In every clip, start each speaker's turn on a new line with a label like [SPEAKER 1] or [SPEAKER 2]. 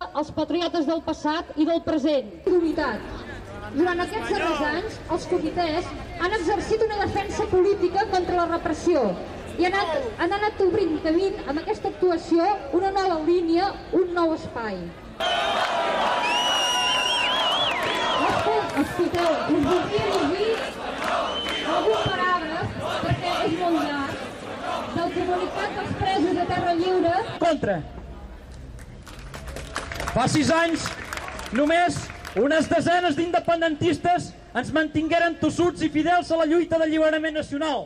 [SPEAKER 1] els patriotes del passat i del present.
[SPEAKER 2] Unitat. Durant aquests darrers anys, els comitès han exercit una defensa política contra la repressió i han anat, han anat obrint camí amb aquesta actuació una nova línia, un nou espai. Escolteu, us voldria llegir algun paràgraf, perquè és molt llarg, del comunicat dels presos de Terra Lliure
[SPEAKER 3] Contra. Fa sis anys, només unes desenes d'independentistes ens mantingueren tossuts i fidels a la lluita d'alliberament nacional.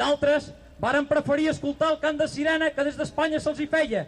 [SPEAKER 3] D'altres varen preferir escoltar el cant de sirena que des d'Espanya se'ls hi feia.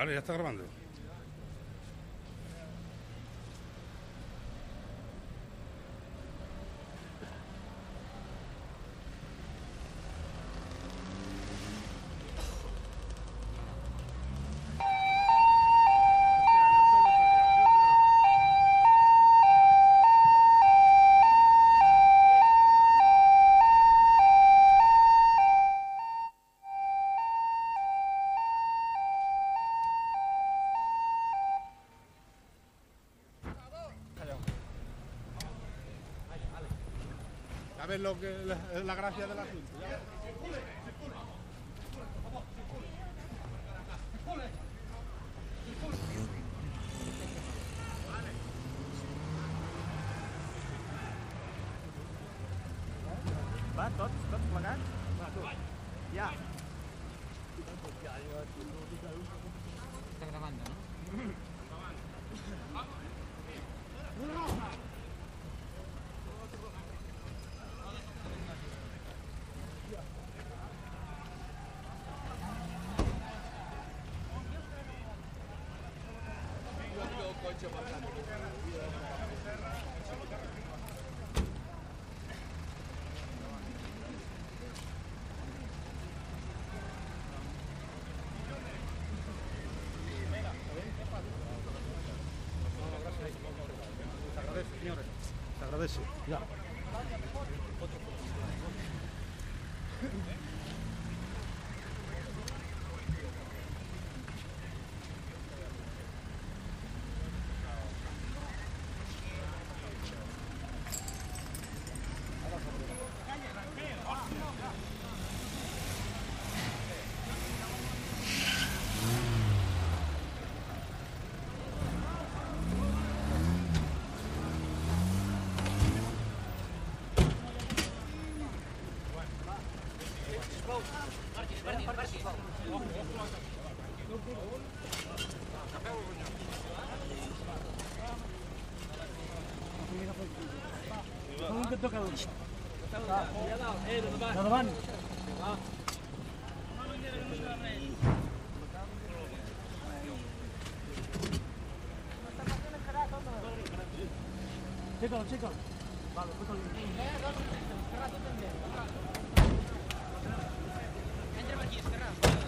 [SPEAKER 4] Vale, ya está grabando. Ver lo que la, la gracia del asunto. ya.
[SPEAKER 5] Va, tots, tots plegats? Va, tu. Ja.
[SPEAKER 4] Se agradece. Ya.
[SPEAKER 6] Ciao Entra aquí, cerrado.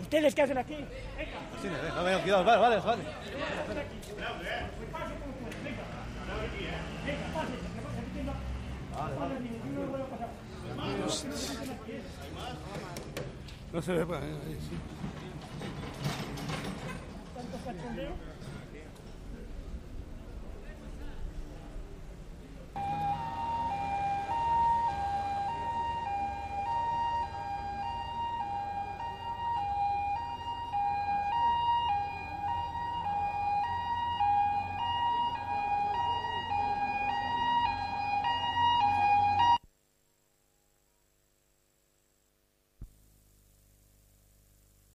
[SPEAKER 5] ¿Ustedes qué hacen aquí?
[SPEAKER 4] Sí, venga, cuidado, vale, vale, vale. No se ve pues, para ahí, sí.
[SPEAKER 5] Yeah.